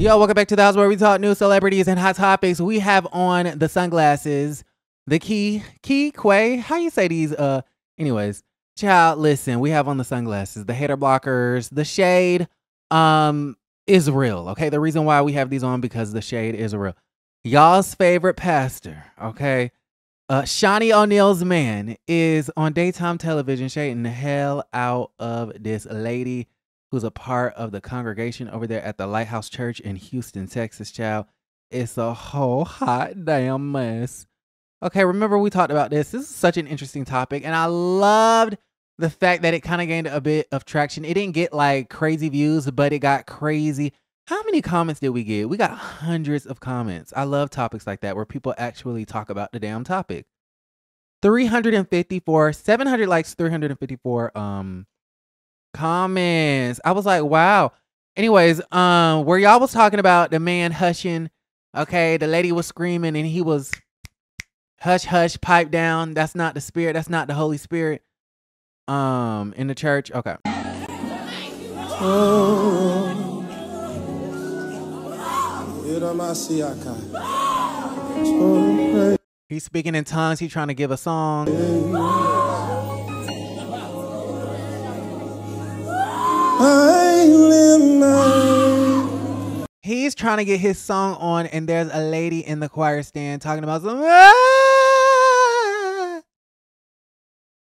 Yo, welcome back to the house where we talk new celebrities, and hot topics. We have on the sunglasses, the key, key, quay. How you say these? Uh, anyways, child, listen, we have on the sunglasses, the hater blockers, the shade. Um, is real. Okay, the reason why we have these on because the shade is real. Y'all's favorite pastor. Okay, uh, Shaunie O'Neal's man is on daytime television shading the hell out of this lady who's a part of the congregation over there at the Lighthouse Church in Houston, Texas, child. It's a whole hot damn mess. Okay, remember we talked about this. This is such an interesting topic, and I loved the fact that it kind of gained a bit of traction. It didn't get like crazy views, but it got crazy. How many comments did we get? We got hundreds of comments. I love topics like that where people actually talk about the damn topic. 354, 700 likes, 354 um comments. I was like, wow. Anyways, um, where y'all was talking about the man hushing, okay, the lady was screaming and he was hush hush pipe down. That's not the spirit, that's not the Holy Spirit. Um, in the church. Okay. He's speaking in tongues. He's trying to give a song. He's trying to get his song on, and there's a lady in the choir stand talking about some. "Ah!"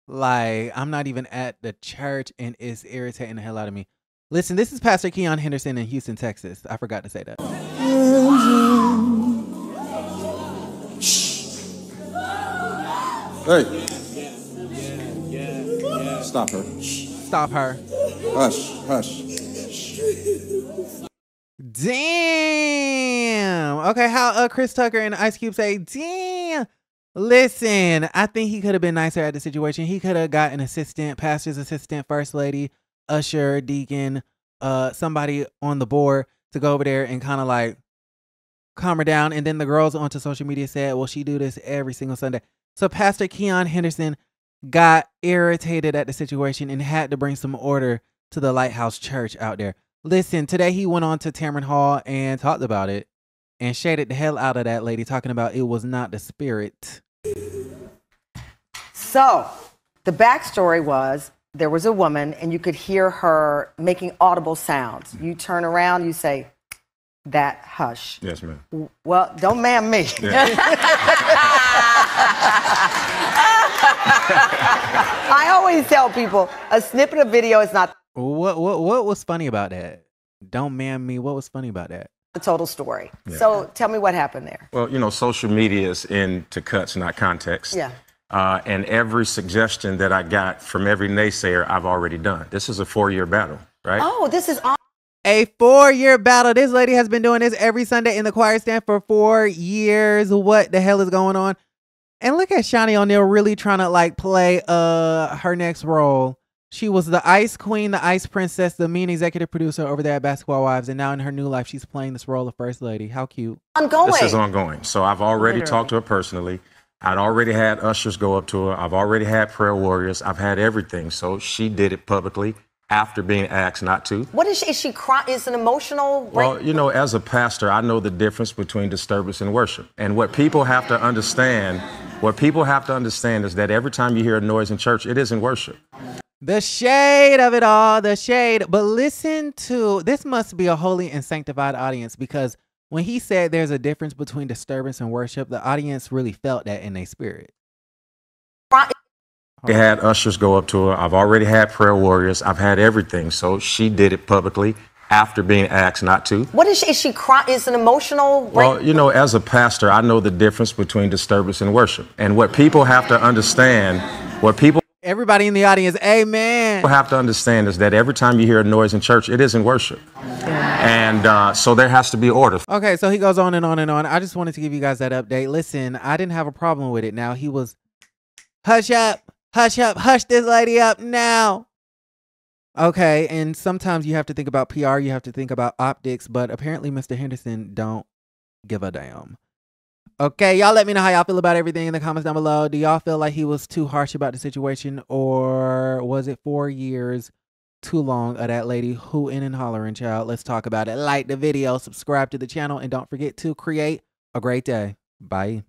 Like, I'm not even at the church, and it's irritating the hell out of me. Listen, this is Pastor Keion Henderson in Houston, Texas. I forgot to say that. Hey. Stop her. Stop her. Hush, hush. Damn. Okay, how uh Chris Tucker and Ice Cube say, damn. Listen, I think he could have been nicer at the situation. He could have got an assistant, pastor's assistant, first lady, usher, deacon, uh, somebody on the board to go over there and kind of like calm her down. And then the girls onto social media said, well, she do this every single Sunday. So Pastor Keion Henderson got irritated at the situation and had to bring some order to the Lighthouse Church out there. Listen, today he went on to Tamron Hall and talked about it and shaded the hell out of that lady, talking about it was not the spirit. So, the backstory was there was a woman, and you could hear her making audible sounds. You turn around, you say, That hush. Yes, ma'am. Well, don't man me. I always tell people a snippet of video is not What what what was funny about that? Don't man me. What was funny about that? the total story. So, tell me what happened there. Well, you know, social media is into cuts, not context. Yeah. Uh, and every suggestion that I got from every naysayer, I've already done. This is a four-year battle, right? Oh, this is on. A four year battle. This lady has been doing this every Sunday in the choir stand for four years. What the hell is going on? And look at Shaunie O'Neal really trying to like play uh her next role. She was the ice queen, the ice princess, the mean executive producer over there at Basketball Wives, and now in her new life, she's playing this role of first lady. How cute! ongoing. This is ongoing. So I've already Literally. talked to her personally. I'd already had ushers go up to her. I've already had prayer warriors. I've had everything. So she did it publicly after being asked not to. What is she? Is she crying? Is an emotional? Well, you know, as a pastor, I know the difference between disturbance and worship. And what people have to understand, what people have to understand is that every time you hear a noise in church, it isn't worship. The shade of it all, the shade. But listen to this must be a holy and sanctified audience because when he said there's a difference between disturbance and worship, the audience really felt that in their spirit. I had ushers go up to her. I've already had prayer warriors. I've had everything. So she did it publicly after being asked not to. What is she? Is she crying? Is an emotional? Well, you know, as a pastor, I know the difference between disturbance and worship. And what people have to understand, what people Everybody in the audience, amen. have to understand is that every time you hear a noise in church, it isn't worship. And uh, so there has to be order. Okay, so he goes on and on and on. I just wanted to give you guys that update. Listen, I didn't have a problem with it. Now he was, hush up, hush up, hush this lady up now. Okay, and sometimes you have to think about PR, you have to think about optics, but apparently Mr. Henderson don't give a damn. Okay, y'all let me know how y'all feel about everything in the comments down below. Do y'all feel like he was too harsh about the situation or was it four years too long of that lady who in and hollering, child? Let's talk about it. Like the video, subscribe to the channel, and don't forget to create a great day. Bye.